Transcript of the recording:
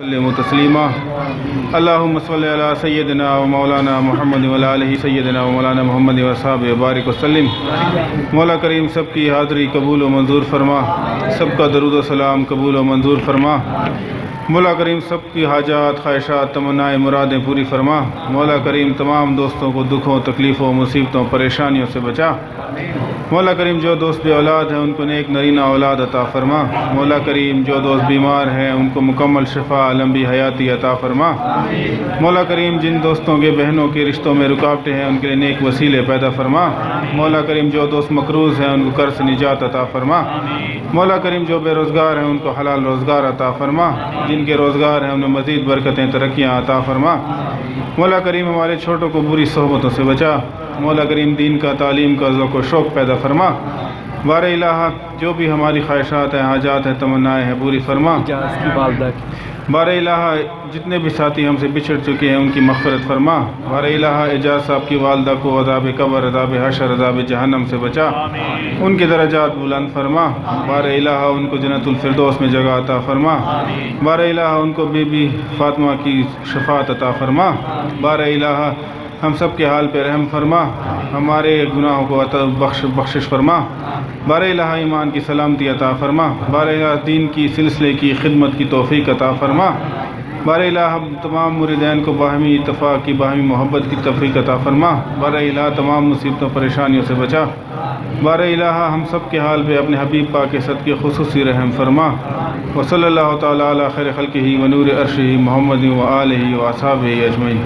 وسلم. تسلیما اللہم صلی علی سیدنا و مولانا محمد و علیہ سیدنا و مولانا محمد و صحاب بارک وسلم. مولا کریم سب کی حاضری قبول و منظور فرما. سب کا درود و سلام قبول و منظور فرما. مولا کریم سب کی حاجات، خواہشات تمنائے مرادیں پوری فرما. مولا کریم تمام دوستوں کو دکھوں، تکلیفوں، مصیبتوں، پریشانیوں سے بچا. مولا کریم جو دوست بے اولاد ہیں، ان کو نیک نرینہ اولاد عطا فرما۔ مولا کریم جو دوست بیمار ہیں، ان کو مکمل شفا لمبی حیاتی عطا فرما۔ مولا کریم جن دوستوں کے، بہنوں کے رشتوں میں رکاوٹیں ہیں، ان کے لیے نیک وسیلے پیدا فرما۔ مولا کریم جو دوست مقروض ہیں، ان کو قرض نجات عطا فرما۔ مولا کریم جو بے روزگار ہیں، ان کو حلال روزگار عطا فرما۔ جن کے روزگار ہیں، انہیں مزید برکتیں، ترقیاں عطا فرما۔ مولا کریم ہمارے چھوٹوں کو بری صحبتوں سے بچا۔ مولا کریم دین کا تعلیم کا ذوق و شوق پیدا فرما۔ بار الہ جو بھی ہماری خواہشات ہیں حاجات ہیں تمنائیں ہیں پوری فرما۔ بار الہ جتنے بھی ساتھی ہم سے بچھڑ چکے ہیں ان کی مغفرت فرما۔ بار الہ اعجاز صاحب کی والدہ کو عذاب قبر عذاب حشر عذاب جہنم سے بچا۔ ان کے درجات بلند فرما۔ بار الہ ان کو جنت الفردوس میں جگہ عطا فرما۔ بار الہ ان کو بی بی فاطمہ کی شفاعت عطا فرما۔ بار الہ ہم سب کے حال پہ رحم فرما، ہمارے گناہوں کو عطا بخش بخشش فرما بار الہ ایمان کی سلامتی عطا فرما بار الہ دین کی سلسلے کی خدمت کی توفیق عطا فرما بار الہ ہم تمام مردین کو باہمی اتفاق کی، باہمی محبت کی توفیق عطا فرما بار الہ تمام مصیبتوں، پریشانیوں سے بچا بار الہ ہم سب کے حال پہ اپنے حبیب پاک کے صدقے خصوصی رحم فرما، وصلی اللہ تعالیٰ علی خیر خلقہ و نور عرشہ محمد و آلہ و اصحابہ اجمعین۔